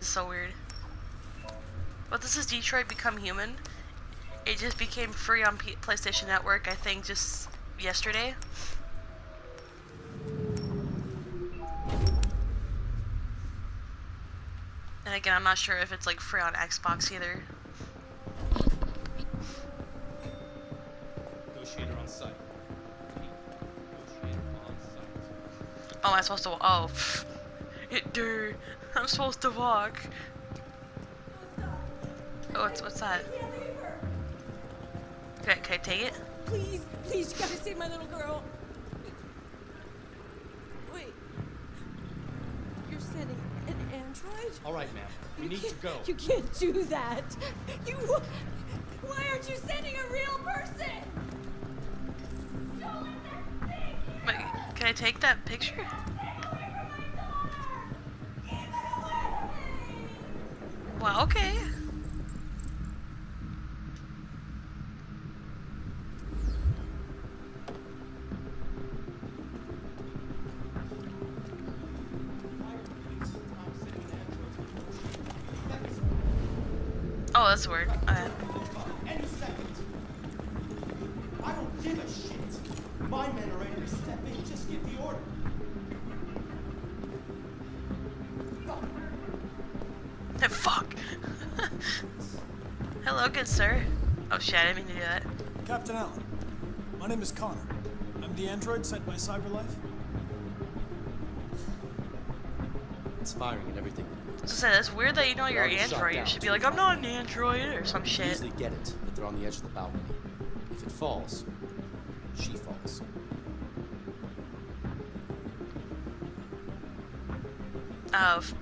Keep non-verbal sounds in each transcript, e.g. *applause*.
It's so weird. But this is Detroit Become Human. It just became free on P PlayStation Network, I think, just yesterday. And again, I'm not sure if it's like free on Xbox either. Negotiator on site. Negotiator on site. Oh, I'm supposed to. Oh, *laughs* it, dude, I'm supposed to walk. Oh, what's what's that? Okay, can I take it? Please, please, you gotta save my little girl. Wait. You're sending an android? All right, ma'am. We You need to go. You can't do that. You. Why aren't you sending a real person? Don't let that thing Wait, can I take that picture? Well, okay. Name is Connor. I'm the android sent by CyberLife. It's firing and everything. So say that's weird that you know you're an android. You should be like, I'm not an android or some We shit. easily get it, but they're on the edge of the balcony. If it falls, she falls. Of.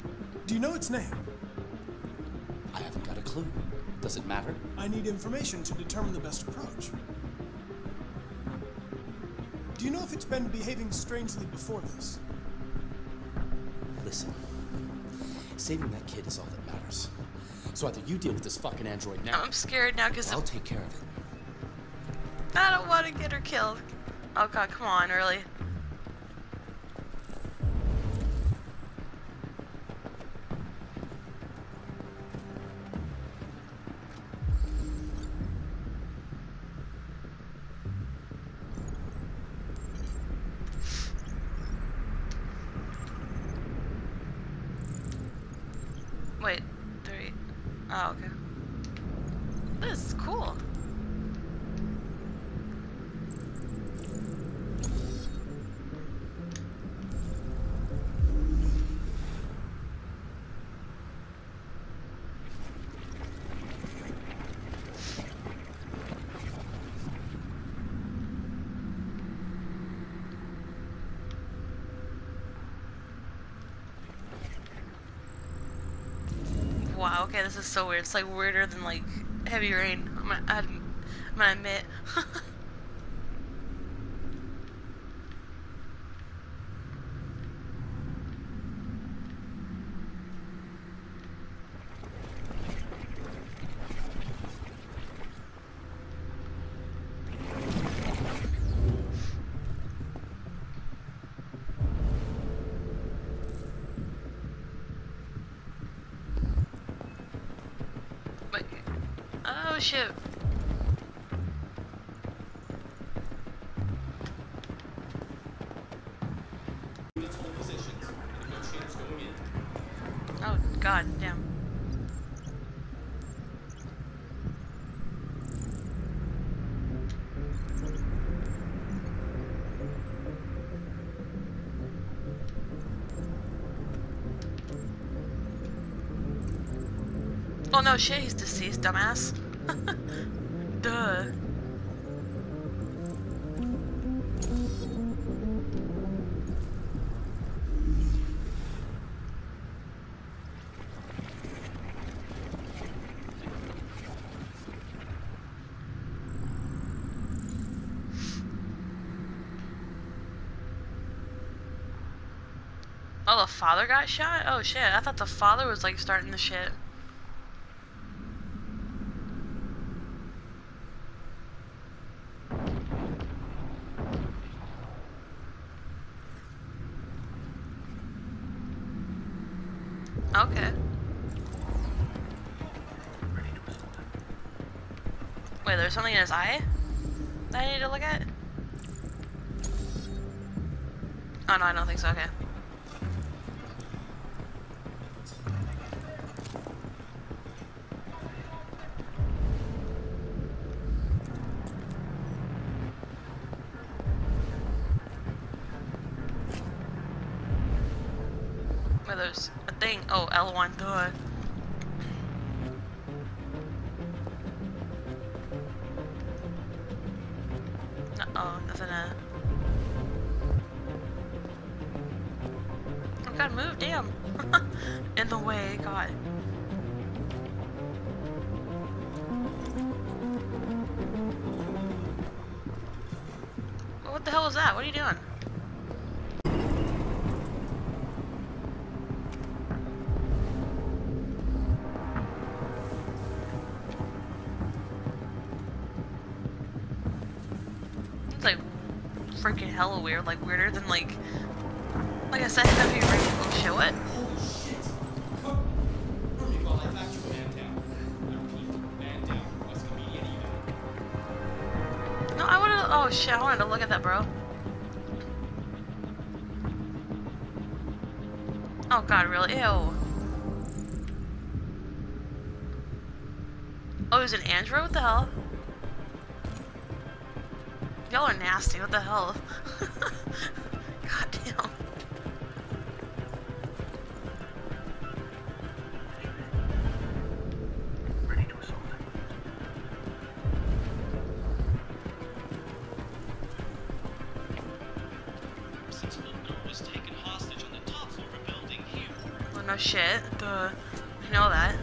Do you know its name? I haven't got a clue. Does it matter? I need information to determine the best approach. Do you know if it's been behaving strangely before this? Listen. Saving that kid is all that matters. So either you deal with this fucking android now, I'm scared now because or I'll take care of it. I don't want to get her killed. Oh god, come on, really? Wait, three. Oh, okay. This is cool. Wow, okay, this is so weird. It's like weirder than like heavy rain. I'm gonna, I'm gonna admit. *laughs* no shit, he's deceased, dumbass. *laughs* Duh. Oh, the father got shot? Oh shit, I thought the father was like starting the shit. Okay. Wait, there's something in his eye that I need to look at? Oh no, I don't think so, okay. Weird, like weirder than like like I said, have you to show it? No, I wanted to, oh shit, I wanted to look at that, bro. Oh god, really? Ew. Oh, he's an android? What the hell? Y'all are nasty, what the hell? *laughs* shit. Duh. I know that.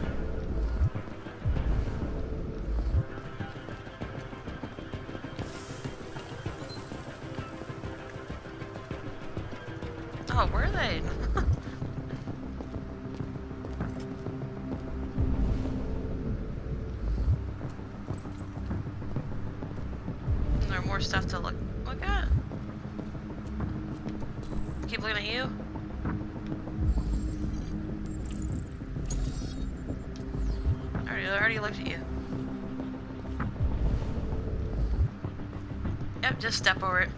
Just step over it.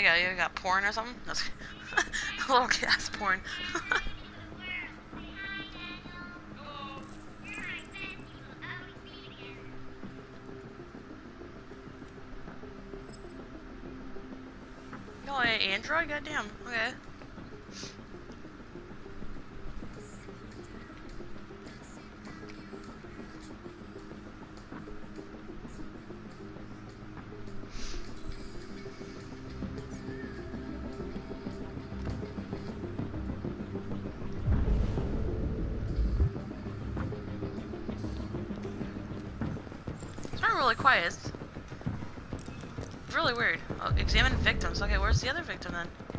You got, you got porn or something? That's *laughs* a little gas porn. *laughs* an Android? Goddamn. Okay. Okay, where's the other victim then?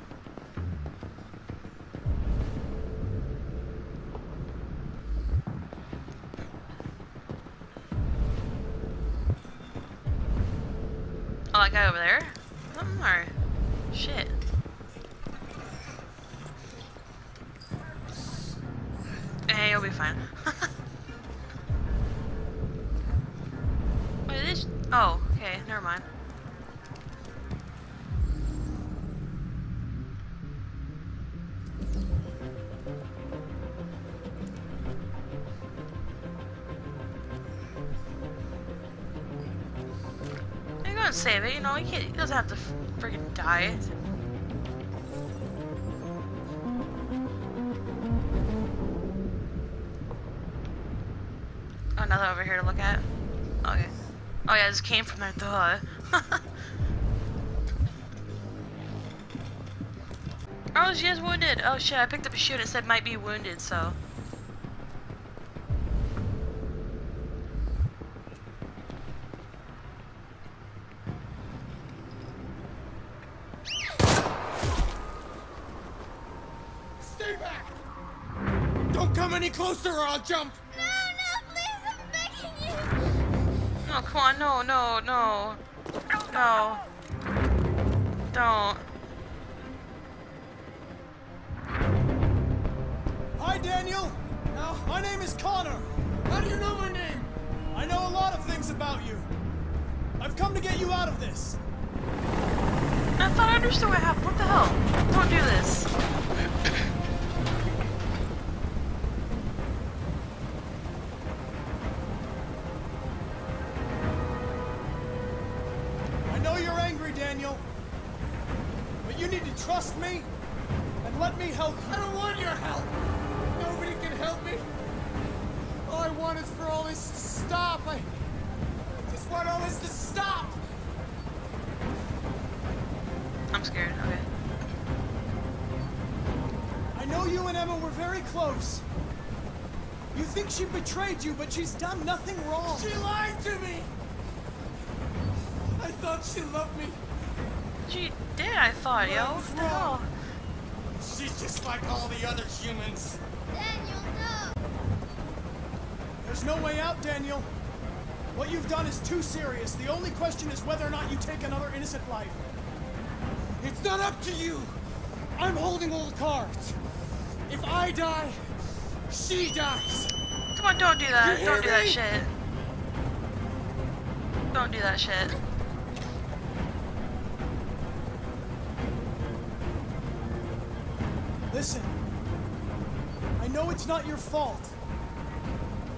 He, can't, he doesn't have to freaking die. Oh, nothing over here to look at? Okay. Oh yeah, this came from there, duh. *laughs* oh, she is wounded. Oh shit, I picked up a and it said might be wounded, so. Jump! No, no, please, I'm begging you. Oh, come on, no, no, no. No. Don't. Hi, Daniel. No? My name is Connor. How do you know my name? I know a lot of things about you. I've come to get you out of this. I thought I understood what happened. What the hell? Don't do this. Betrayed you, but she's done nothing wrong. She lied to me! I thought she loved me. She did, I thought, yo. Well, What the wrong. hell? She's just like all the other humans. Daniel, no. There's no way out, Daniel. What you've done is too serious. The only question is whether or not you take another innocent life. It's not up to you. I'm holding all the cards. If I die, she dies. Come on, don't do that. You Don't do that shit. Don't do that shit. Listen, I know it's not your fault.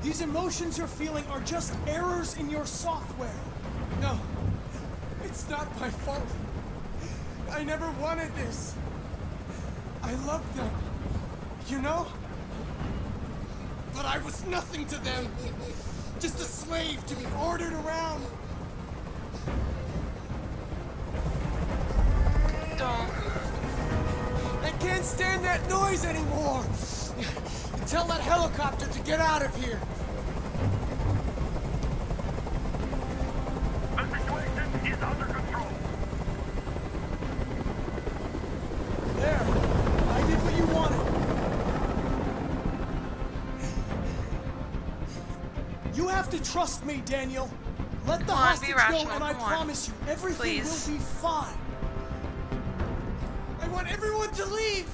These emotions you're feeling are just errors in your software. No, it's not my fault. I never wanted this. I love them, you know? But I was nothing to them. Just a slave to be ordered around. Don't. I can't stand that noise anymore. Tell that helicopter to get out of here. Me, Daniel. Let the Come on, be hostage go, and I promise you, everything Please. will be fine. I want everyone to leave.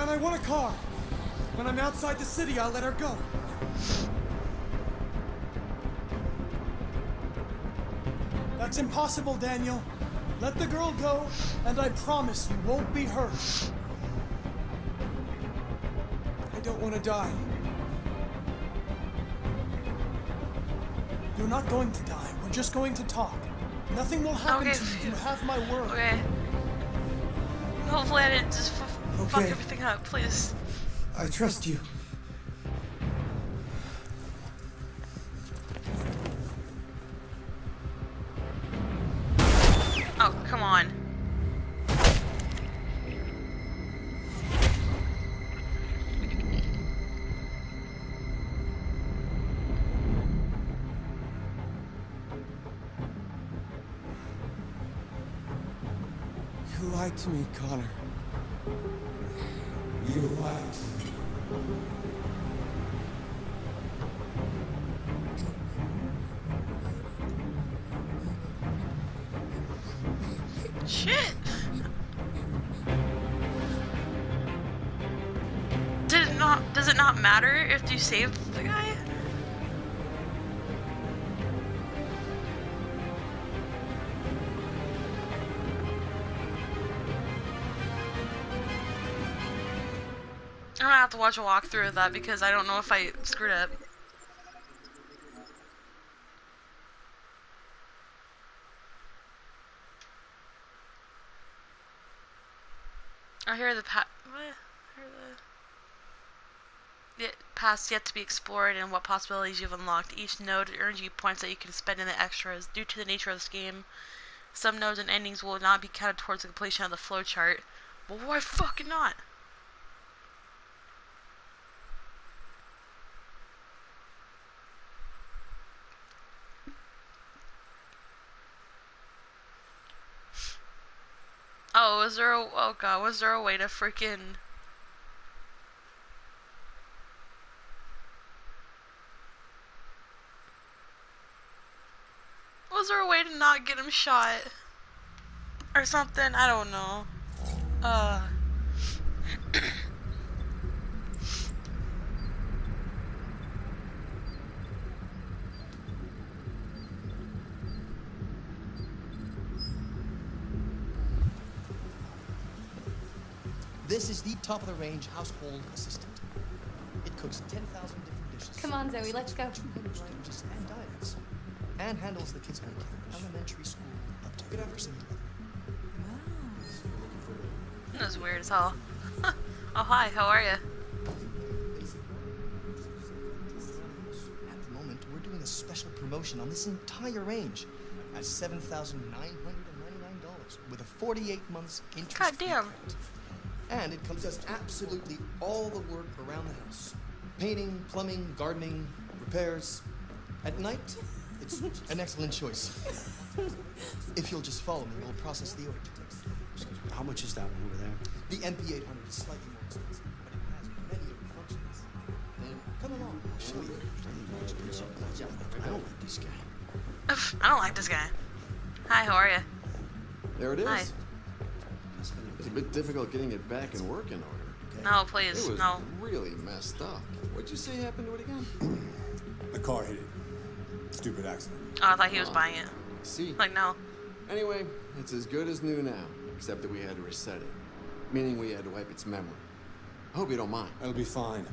And I want a car. When I'm outside the city, I'll let her go. That's impossible, Daniel. Let the girl go, and I promise you won't be hurt. I don't want to die. Not going to die. We're just going to talk. Nothing will happen Okay, to you. You have my word. Okay. Hopefully I didn't just f- fuck everything up, please. I trust you. Lied to me, Connor. You lied to me. Shit. Did it not? Does it not matter if you save to watch a walkthrough of that because I don't know if I screwed up. I hear the the yet, paths yet to be explored and what possibilities you've unlocked. Each node earns you points that you can spend in the extras. Due to the nature of this game, some nodes and endings will not be counted towards the completion of the flowchart. But why fucking not? Oh, was there a, oh god, was there a way to freaking Was there a way to not get him shot? Or something? I don't know. Uh This is the top of the range household assistant. It cooks 10,000 different dishes. Come on, Zoe, let's go. 200 languages and dialects. And handles the kids' home elementary school, up to university level. that was weird as hell. *laughs* oh hi, how are you? At the moment, we're doing a special promotion on this entire range at $7,999 with a 48 months interest God damn. And it comes as absolutely all the work around the house. Painting, plumbing, gardening, repairs. At night, it's *laughs* an excellent choice. if you'll just follow me, we'll process the order. How much is that one over there? The MP800 is slightly more expensive, but it has many of the functions. Then come along, I'll show you. I don't like this guy. I don't like this guy. Hi, how are you? There it is. Hi. It's a bit difficult getting it back in working order. No, It please, was no. really messed up. What'd you say happened to it again? *clears throat* The car hit it. Stupid accident. Oh, I thought he was buying it. See? Like, no. Anyway, it's as good as new now, except that we had to reset it. Meaning we had to wipe its memory. I hope you don't mind. It'll be fine.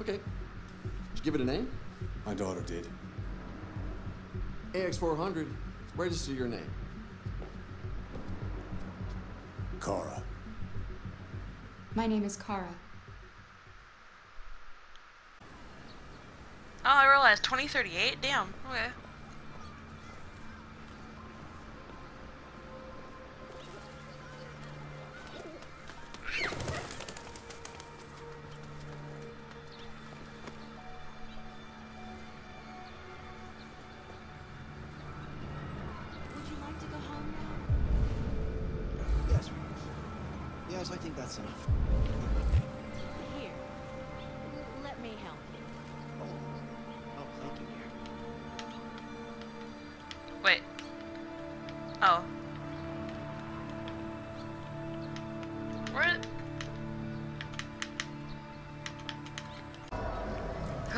Okay. Did you give it a name? My daughter did. AX400. Register your name. Kara. My name is Kara. Oh, I realized 2038? Damn, okay.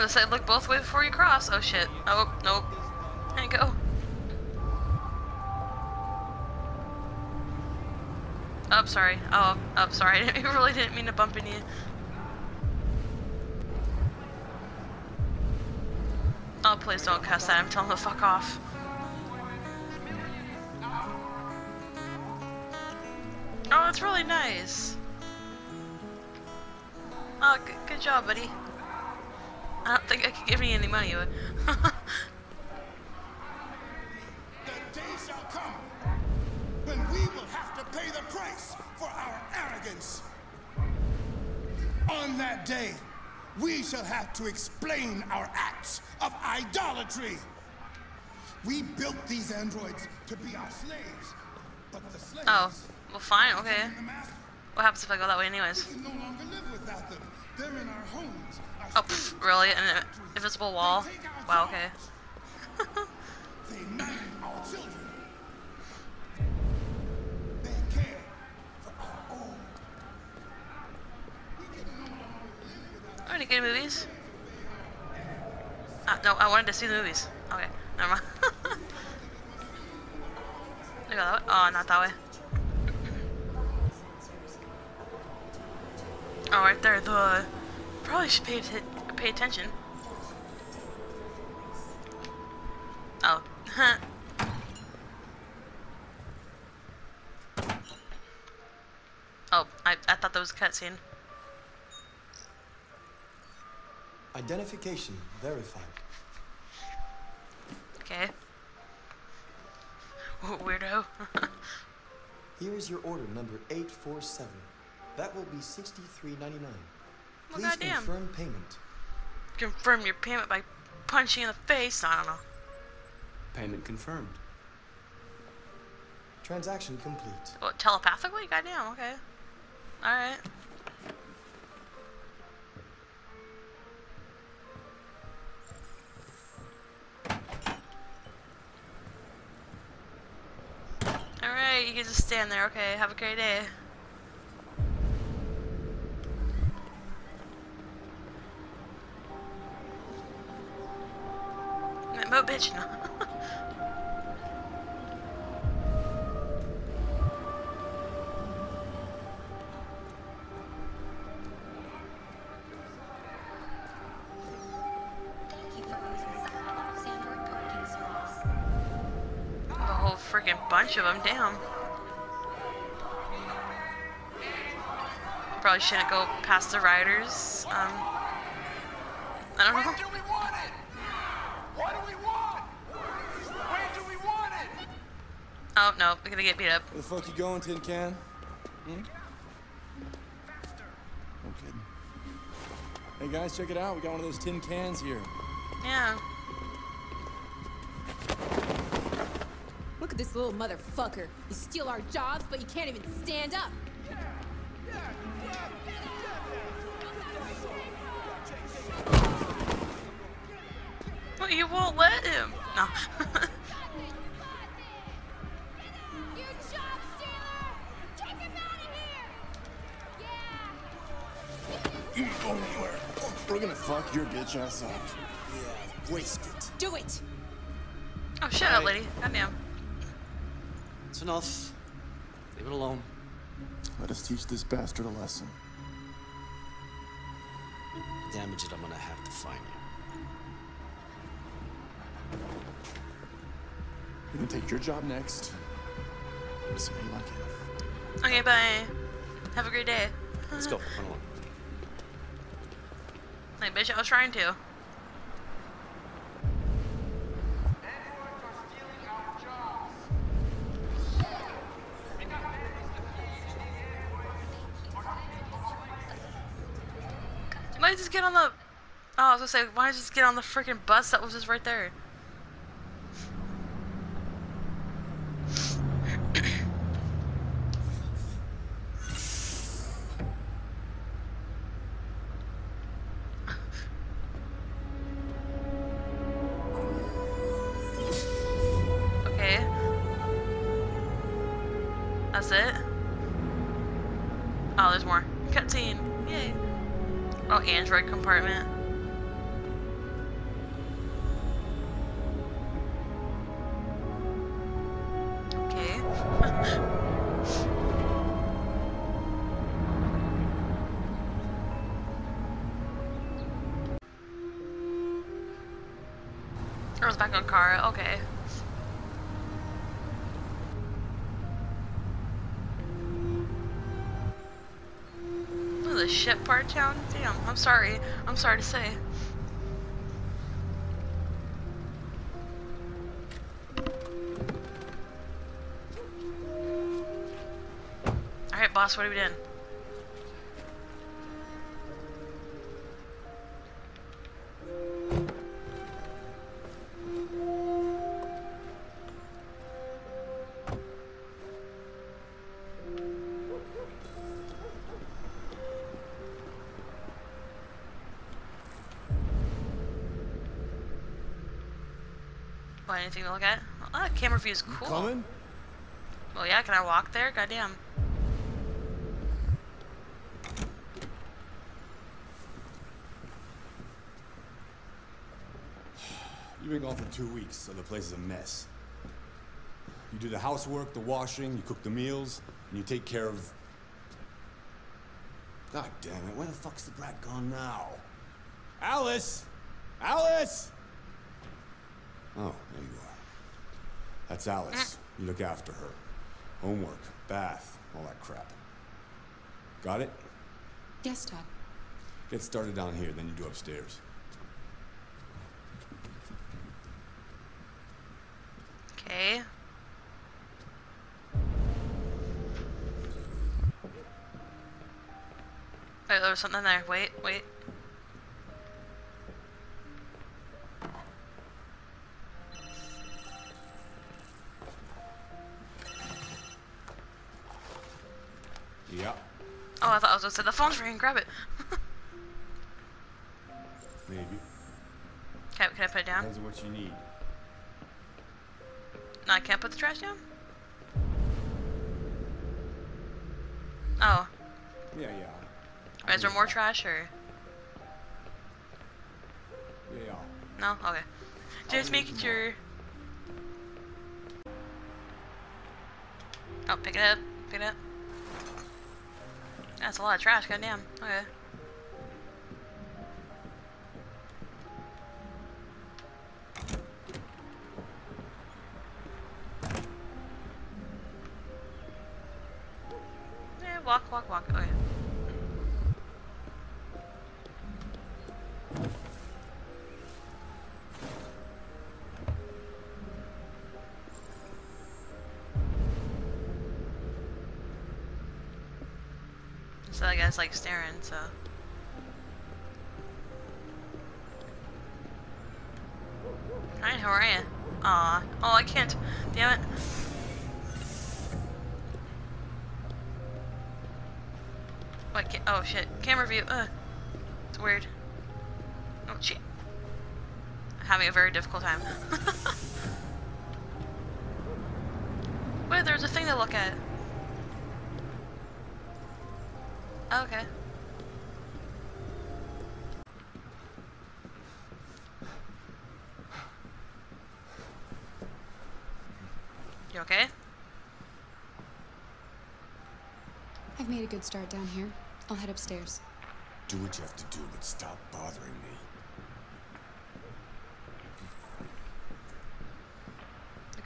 Gonna say, look both ways before you cross. Oh shit. Oh, nope. There you go. Oh, sorry. Oh, oh, sorry. *laughs* I really didn't mean to bump into you. Oh, please don't cuss that. I'm telling the fuck off. Oh, that's really nice. Oh, good, good job, buddy. I don't think I could give you any money. *laughs* The day shall come when we will have to pay the price for our arrogance. On that day, we shall have to explain our acts of idolatry. We built these androids to be our slaves, but the slaves oh, well, fine, okay. and the masters What happens if I go that way, anyways? can no longer live without them. They're in our homes. Oh, pff, really? An invisible wall? Wow, okay. *laughs* They knight our children. They care for our own. We can no longer live without Are any good movies? Uh, no, I wanted to see the movies. Okay, never mind. *laughs* Look at that way. Oh, not that way. Oh, right there. The probably should pay pay attention. Oh. *laughs* oh, I I thought that was a cutscene. Identification verified. Okay. Weirdo. *laughs* Here is your order number 847. That will be 63.99. Well, Please goddamn. confirm payment. Confirm your payment by punching in the face. I don't know. Payment confirmed. Transaction complete. What, telepathically? Goddamn, okay. Alright. Alright, you can just stand there. Okay, have a great day. *laughs* Whole freaking bunch of them, damn. Probably shouldn't go past the riders. Um, I don't know. When do we want it? What do we want? When do we want it? Oh no, we're gonna get beat up. Where the fuck you going, Tin Can? Hmm? No kidding. Hey guys, check it out. We got one of those tin cans here. Yeah. Look at this little motherfucker. You steal our jobs, but you can't even stand up. Well, you won't let him. No. *laughs* fuck your bitch ass up. Yeah, waste it. Do it! oh, shut up, lady. I'm Goddamn. It's enough. Leave it alone. Let us teach this bastard a lesson. Damage it, I'm gonna have to find you. We're gonna take your job next. We'll see how you like it. Okay, bye. Have a great day. Let's go. *laughs* Run bitch, I was trying to. Why did you just get on the... Oh, I was gonna say, why did you just get on the freaking bus that was just right there? Girl's back on Kara. Okay. Look at this shit part town. Damn, I'm sorry. I'm sorry to say. Alright, boss, what are we doing? To look at? Oh, that camera view is cool. Coming? Well, yeah, can I walk there? Goddamn. *sighs* You've been gone for two weeks, so the place is a mess. You do the housework, the washing, you cook the meals, and you take care of. God damn it, where the fuck's the brat gone now? Alice! Alice! Oh, there you are. That's Alice. You look after her. Homework, bath, all that crap. Got it? Yes, Todd. Get started down here, then you do upstairs. Okay. Wait, there was something there. Wait, wait. I thought I was gonna say the phone's ringing. Grab it. *laughs* Maybe. Can, can I put it down? Depends on what you need. No, I can't put the trash down? Oh. Yeah, yeah. Is there more trash or? Yeah, yeah. No? Okay. Just making sure. Oh, pick it up. Pick it up. That's a lot of trash, goddamn. Okay. Guy's like staring, so. Hi, how are you? Aw. Oh, I can't. Damn it. What? Oh, shit. Camera view. Ugh. It's weird. Oh, shit. I'm having a very difficult time. *laughs* Wait, there's a thing to look at. Okay. You okay? I've made a good start down here. I'll head upstairs. Do what you have to do, but stop bothering me.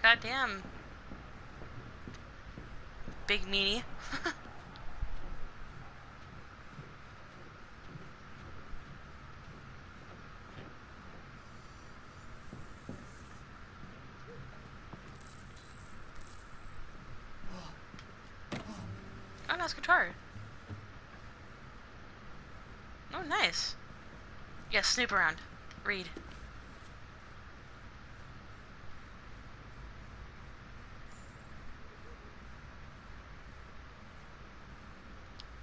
Goddamn. Big meanie. *laughs* Oh, nice guitar. Oh, nice. Yes, snoop around. Read.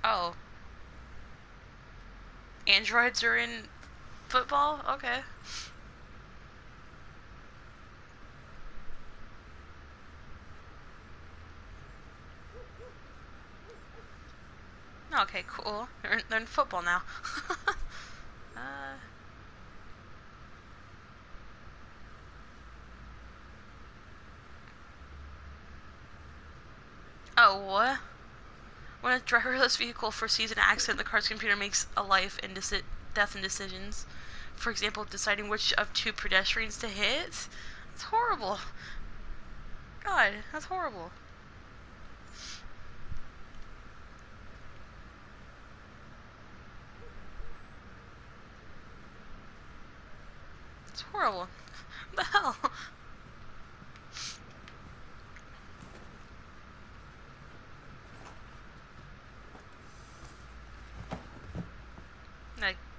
Oh. Androids are in football? Okay. Okay, cool. They're in, they're in football now. *laughs* uh, When a driverless vehicle foresees an accident, the car's computer makes a life and death and decisions. For example, deciding which of two pedestrians to hit. It's horrible. God, that's horrible. It's horrible. *laughs* What the hell?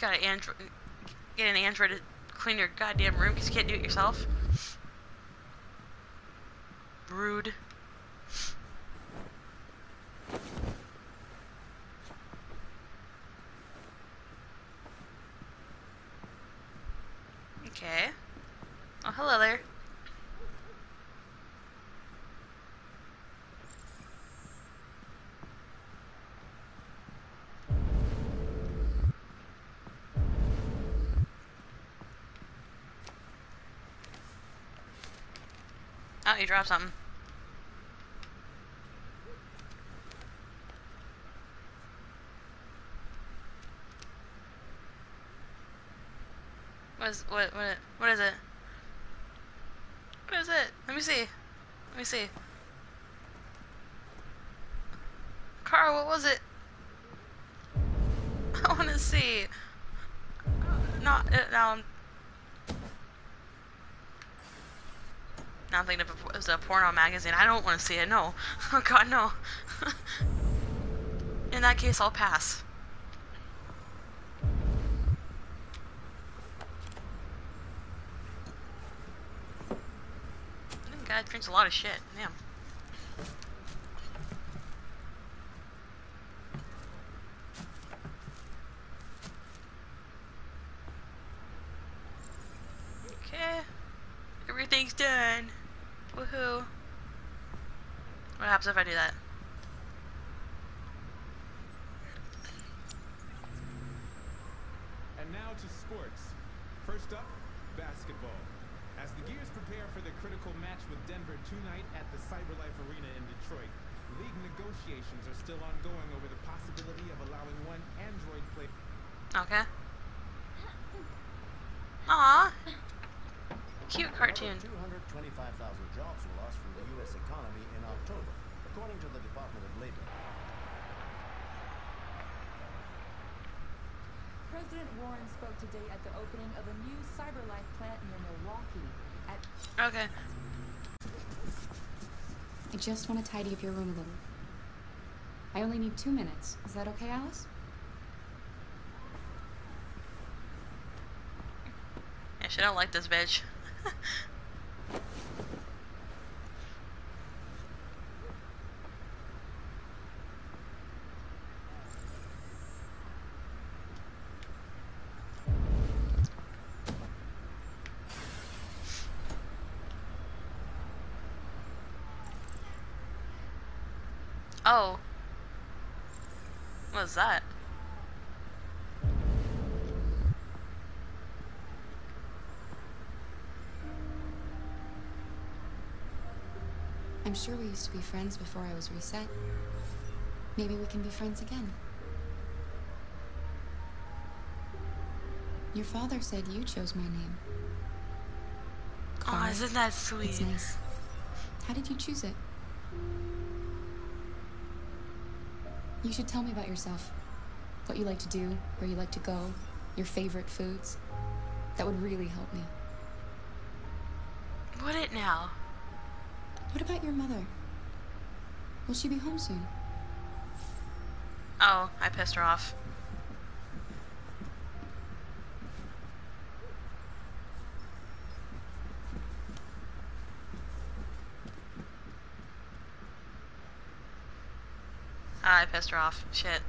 I got an android. Get an android to clean your goddamn room because you can't do it yourself. Rude. Okay. Oh, hello there. Oh, you dropped something. What is what what what is it? What is it? Let me see. Let me see. Carl, what was it? *laughs* I want to see. Not uh, now. I'm- Now I'm thinking if it was a porno magazine. I don't want to see it. No. *laughs* Oh god, no. *laughs* In that case, I'll pass. Guy drinks a lot of shit. Damn. Okay. Everything's done. Woohoo. What happens if I do that? And now to sports. First up, basketball. As the Gears prepare for the critical match with Denver tonight at the CyberLife Arena in Detroit, league negotiations are still ongoing over the possibility of allowing one Android player. Okay. Aww. Cute cartoon. 225,000 jobs were lost from the U.S. economy in October, according to the Department of Labor. President Warren spoke today at the opening of a new CyberLife plant near Milwaukee. At okay. I just want to tidy up your room a little. I only need two minutes. Is that okay, Alice? Yeah, she don't like this bitch. *laughs* Oh. What was that? I'm sure we used to be friends before I was reset. Maybe we can be friends again. Your father said you chose my name. Oh, isn't that sweet? It's nice. How did you choose it? You should tell me about yourself. What you like to do, where you like to go, your favorite foods. That would really help me. Would it now? What about your mother? Will she be home soon? Oh, I pissed her off. Pissed her off. Shit.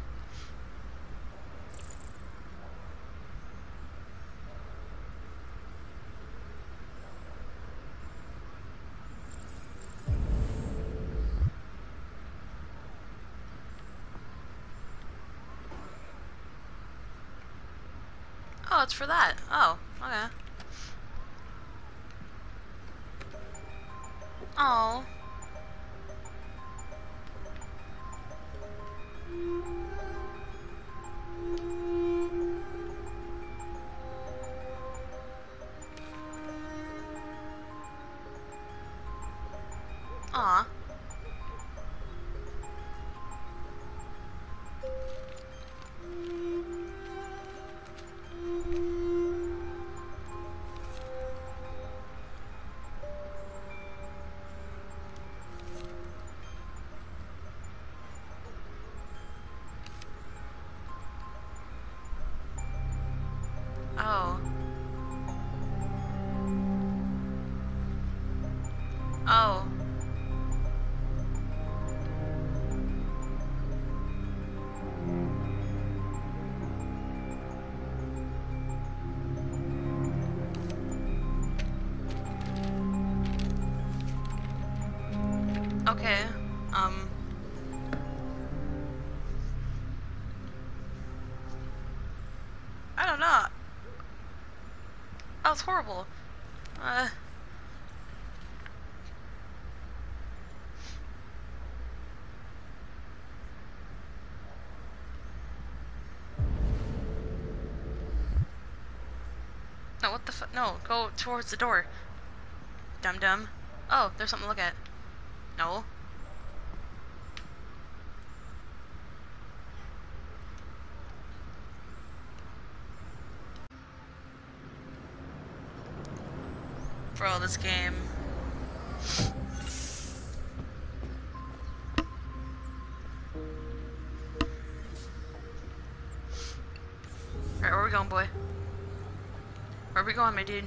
Oh, it's for that. Oh, okay. Oh. Thank you. Horrible. Uh. No, what the fu- No, go towards the door. Dum dum. Oh, there's something to look at. No. Bro, this game. Alright, where we going, boy? Where we going, my dude?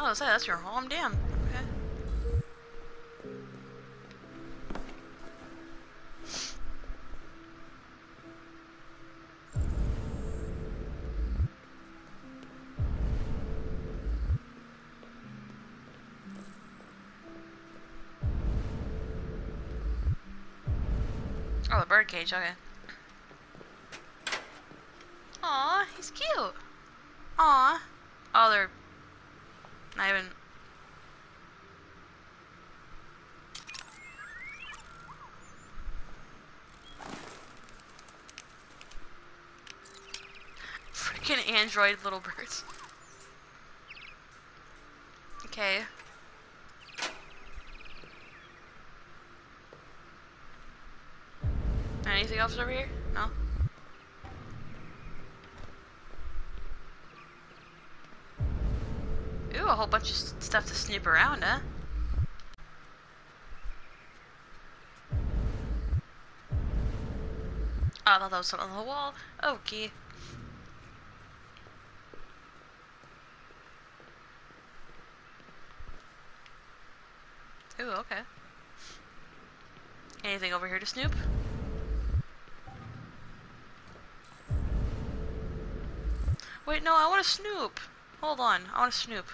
Oh, that's, that's your home, damn. Birdcage, okay. Aw, he's cute. Aw. Oh, they're I haven't. Freaking android little birds. Okay. Anything else over here? No? Ooh, a whole bunch of stuff to snoop around, huh? Oh, I thought that was something on the wall. Okay. Ooh, okay. Anything over here to snoop? Wait, no, I want to snoop. Hold on, I want to snoop.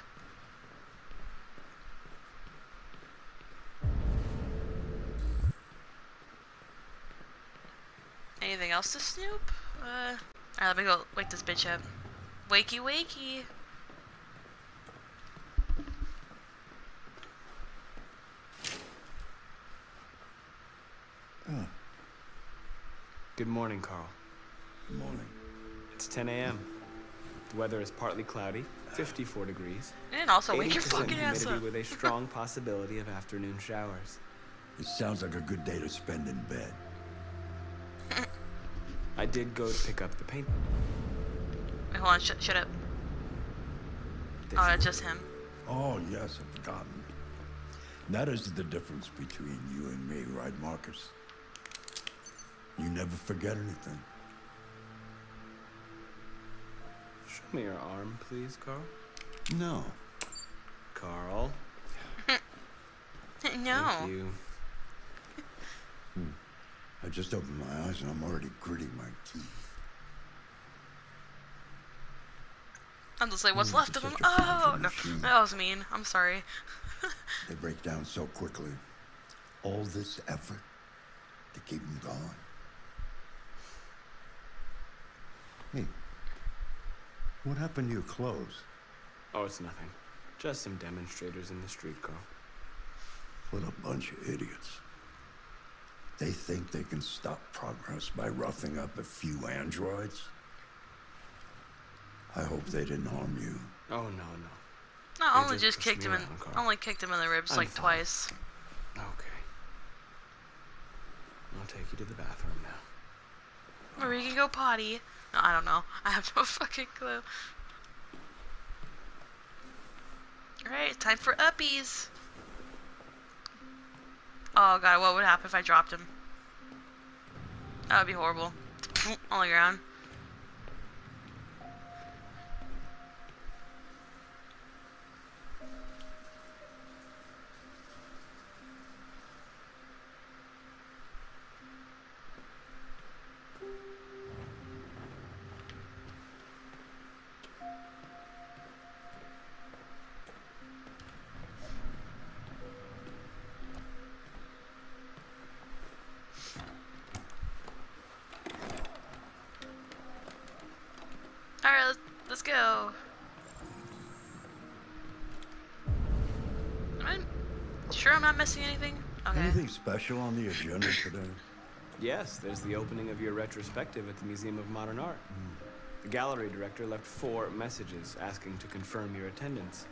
Anything else to snoop? Uh, alright, let me go wake this bitch up. Wakey, wakey. Good morning, Carl. Good morning. It's 10 a.m. The weather is partly cloudy, 54 degrees. And also wake your fucking ass humidity up. with a strong *laughs* possibility of afternoon showers. It sounds like a good day to spend in bed. *laughs* I did go to pick up the paint. Wait, hold on, shut, shut up. Oh, it's just him. Oh, yes, I've forgotten. That is the difference between you and me, right, Marcus? You never forget anything. Me your arm, please, Carl. No. Carl. *laughs* no. Thank you. I just opened my eyes and I'm already gritting my teeth. I'm just like, what's Mm, left of such him? a fragile Oh, no. machine. That was mean. I'm sorry. *laughs* They break down so quickly. All this effort to keep them going. Hey, what happened to your clothes? Oh, it's nothing. Just some demonstrators in the street, Carl. What a bunch of idiots. They think they can stop progress by roughing up a few androids. I hope they didn't harm you. Oh, no, no. No, They only just just kicked me him in. around, Only kicked him in the ribs I'm like fine. twice. Okay. I'll take you to the bathroom now. Or we can go potty. I don't know. I have no *laughs* fucking clue. Alright, time for uppies. Oh god, what would happen if I dropped him? That would be horrible. On the ground. Missing anything? Okay. Anything special on the agenda today? Yes, there's the opening of your retrospective at the Museum of Modern Art. Hmm. The gallery director left four messages asking to confirm your attendance.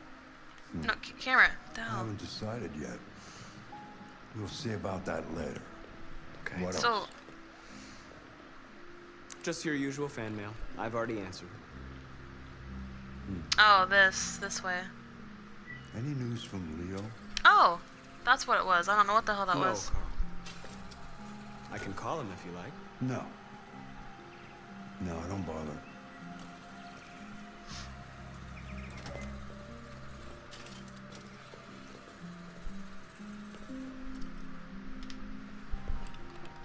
Hmm. No, camera. The I haven't decided yet. We'll see about that later. Okay. What So, else? Just your usual fan mail. I've already answered. Hmm. Oh, this. This way. Any news from Leo? Oh! That's what it was. I don't know what the hell that no, was. Carl. I can call him if you like. No. No, don't bother.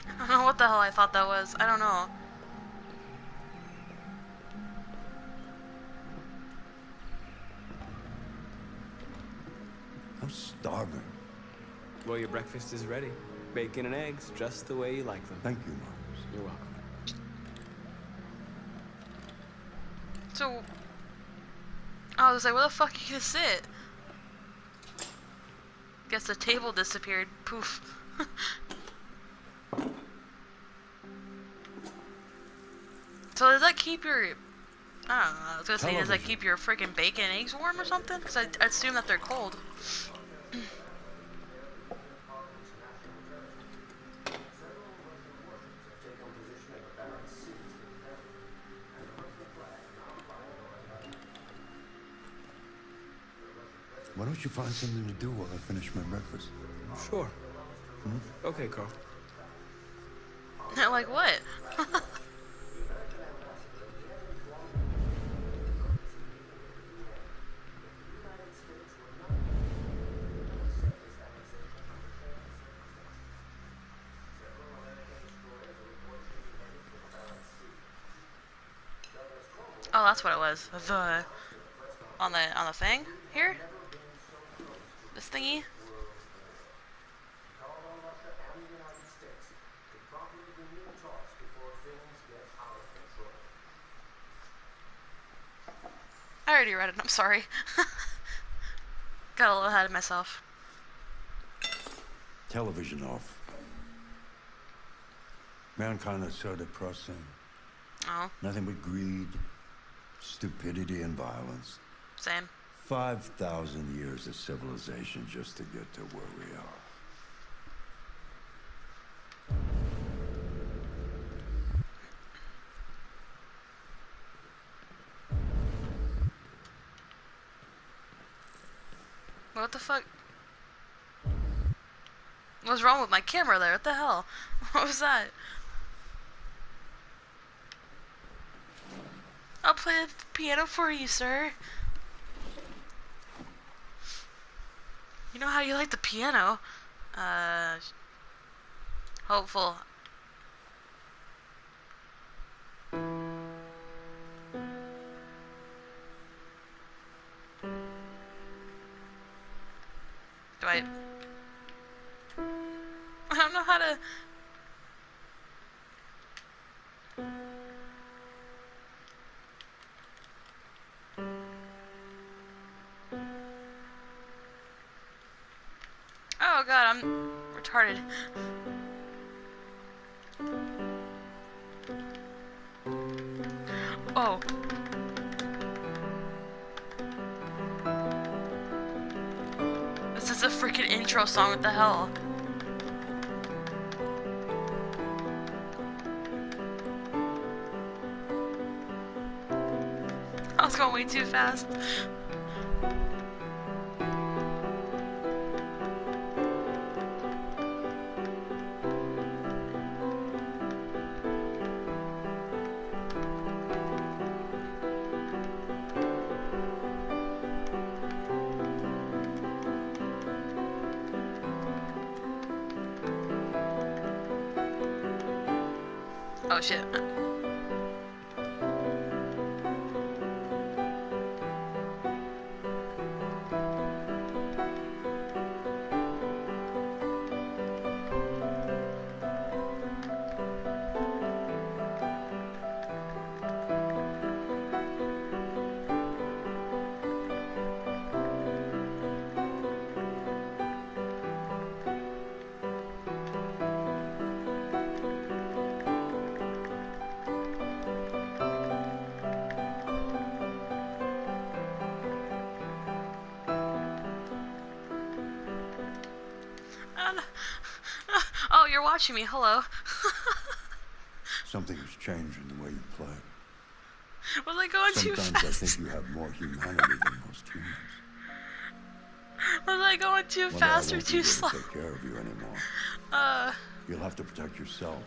*laughs* I don't know what the hell I thought that was. I don't know. I'm starving. Well, your breakfast is ready. Bacon and eggs, just the way you like them. Thank you, Marcus. You're welcome. So. I was like, where the fuck are you gonna sit? Guess the table disappeared. Poof. *laughs* so does that keep your. I don't know. I was gonna say, does that keep your freaking bacon and eggs warm or something? Because I, I assume that they're cold. Why don't you find something to do while I finish my breakfast? Sure. Hmm? Okay, Carl. Not like what? *laughs* Oh, that's what it was. The on the on the thing here. This thingy. I already read it. I'm sorry. *laughs* Got a little ahead of myself. Television off. Mankind is so depressing. Oh, Nothing but greed, stupidity, and violence. same. 5,000 years of civilization just to get to where we are. What the fuck? What's wrong with my camera there? What the hell? *laughs* What was that? I'll play the piano for you, sir. You know how you like the piano. Uh, hopeful. Oh. This is a freaking intro song, what the hell? I was going way too fast. Watching me. Hello. Something has changed in the way you play. Was I going too fast? Sometimes I think you have more humanity than most humans. Was I going too fast or too here to take care of you anymore. Uh, You'll have to protect yourself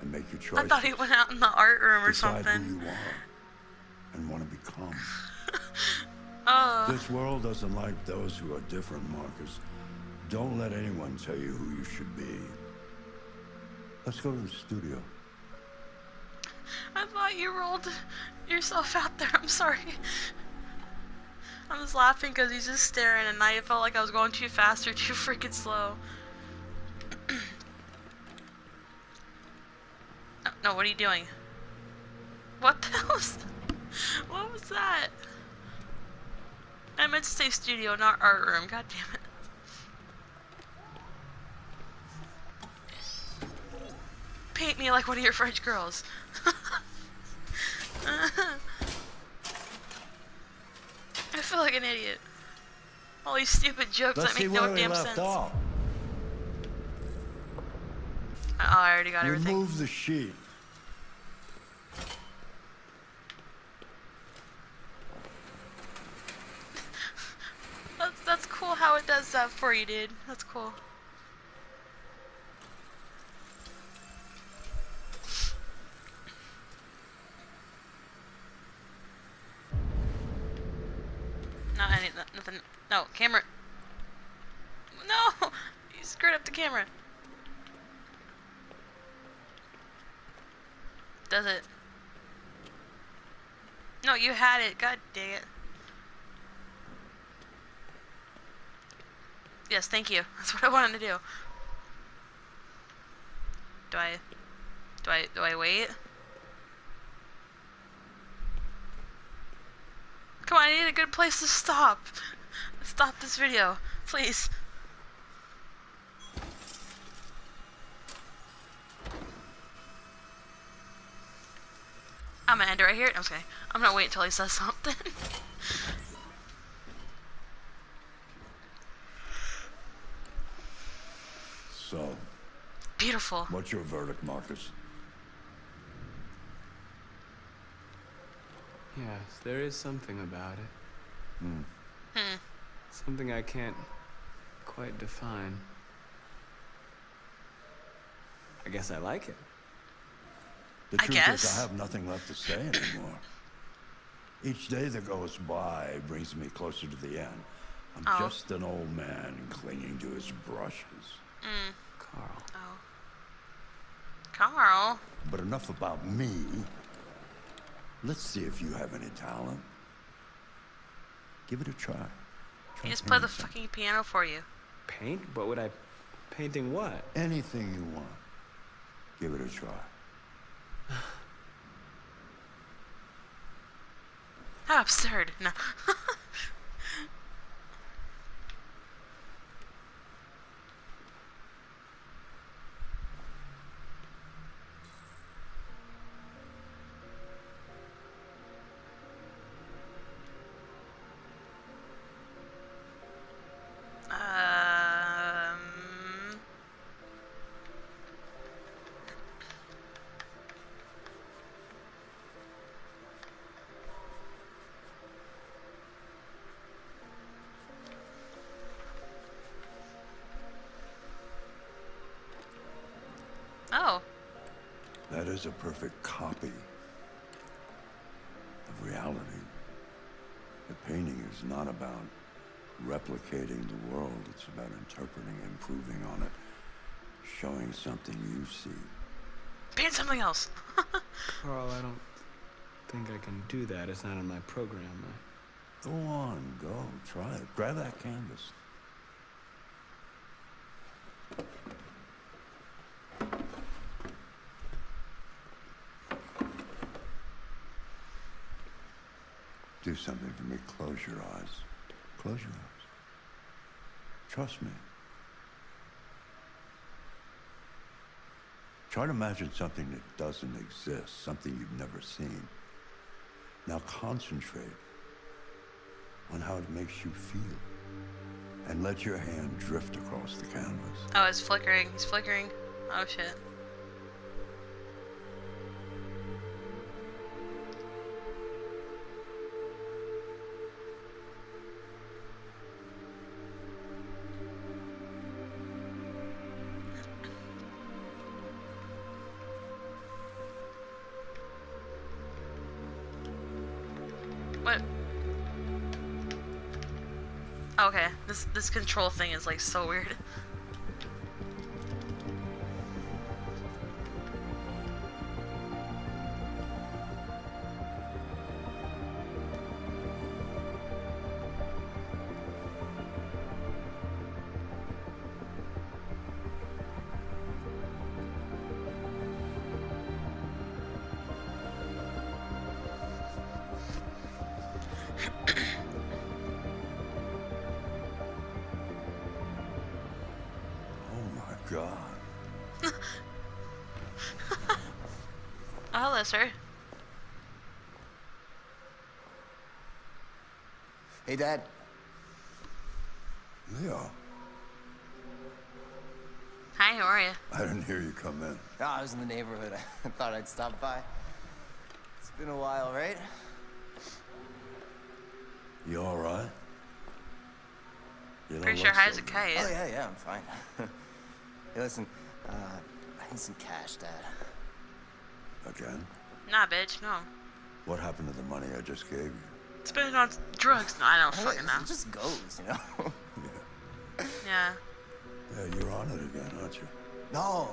and make your choice. I thought he went out in the art room or Decide something. who you are and want to become. *laughs* Uh, This world doesn't like those who are different, Marcus. Don't let anyone tell you who you should be. Let's go to the studio. I thought you rolled yourself out there. I'm sorry. I was laughing because he's just staring, and I felt like I was going too fast or too freaking slow. no, *clears throat* oh, no, what are you doing? What the hell was What was that? I meant to say studio, not art room. God damn it. Paint me like one of your French girls. *laughs* I feel like an idiot. All these stupid jokes Let's that make no damn sense. off. Oh, I already got everything. Remove the sheet. *laughs* That's, that's cool how it does that for you, dude. That's cool. No, I need no- nothing. No, camera. No! *laughs* You screwed up the camera. Does it? No, you had it. God dang it. Yes, thank you. *laughs* That's what I wanted to do. Do I... Do I... Do I wait? Come on, I need a good place to stop. Stop this video. Please. I'm gonna end it right here. Okay. I'm gonna wait until he says something. So, Beautiful. what's your verdict, Marcus? Yes, there is something about it. Hmm. Hmm. Something I can't quite define. I guess I like it. The I truth guess. is, I have nothing left to say anymore. Each day that goes by brings me closer to the end. I'm Oh. just an old man clinging to his brushes. Mm. Carl. Oh. Carl. But enough about me. Let's see if you have any talent. Give it a try. He Try just play the something. fucking piano for you. Paint? What would I... Painting what? Anything you want. Give it a try. How absurd. No. *laughs* is a perfect copy of reality. The painting is not about replicating the world, it's about interpreting, improving on it, showing something you see. Paint something else. *laughs* Carl, I don't think I can do that. It's not in my program. Go on, go, try it. Grab that canvas. Do something for me. Close your eyes. Close your eyes. Trust me. Try to imagine something that doesn't exist, something you've never seen. Now concentrate on how it makes you feel. And let your hand drift across the canvas. Oh, it's flickering. He's flickering. Oh shit. Okay. This this control thing is like so weird. Hey, Dad. Leo, Hi, how are you? I didn't hear you come in. Oh, I was in the neighborhood. *laughs* I thought I'd stop by. It's been a while, right? You all right? You Pretty sure so hi's a kite. Oh, yeah, yeah, I'm fine. *laughs* hey, listen, uh, I need some cash, Dad. Again? Nah, bitch, no. What happened to the money I just gave you? Spend it on drugs. No, I don't Hey, fucking know. It just goes, you know? *laughs* Yeah. Yeah, you're on it again, aren't you? no.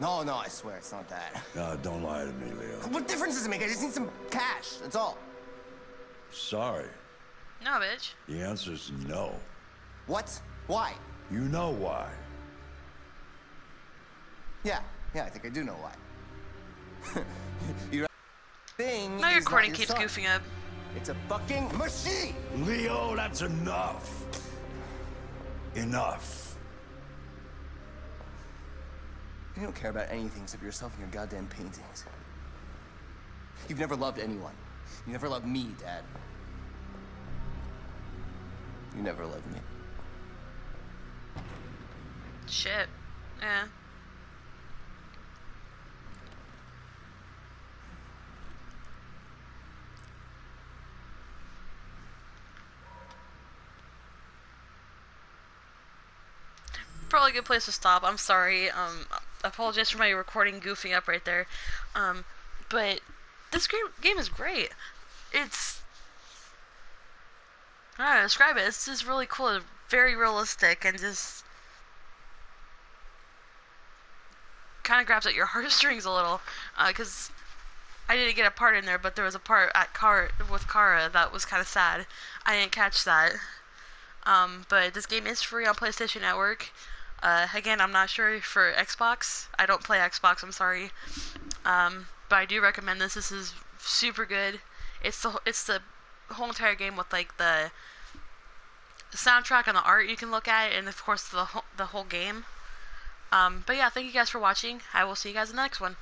No, no, I swear it's not that. No, don't lie to me, Leo. What difference does it make? I just need some cash. That's all. Sorry. No, bitch. The answer's no. What? Why? You know why. Yeah, yeah, I think I do know why. *laughs* your thing. My is recording your keeps goofing up. It's a fucking machine. Leo, that's enough. Enough. You don't care about anything except yourself and your goddamn paintings. You've never loved anyone. You never loved me, Dad. You never loved me. Shit. Yeah. Probably a good place to stop. I'm sorry. Um, I apologize for my recording goofing up right there. Um, but this game game is great. It's I don't know describe it. It's just really cool. It's very realistic and just kind of grabs at your *laughs* heartstrings a little. Because I didn't get a part in there, but there was a part at Car with Kara that was kind of sad. I didn't catch that. Um, but this game is free on PlayStation Network. Uh, again, I'm not sure for Xbox. I don't play Xbox. I'm sorry. Um, but I do recommend this. This is super good. It's the it's the whole entire game with like the, soundtrack and the art you can look at, and of course the whole, the whole game. Um, but yeah, thank you guys for watching. I will see you guys in the next one.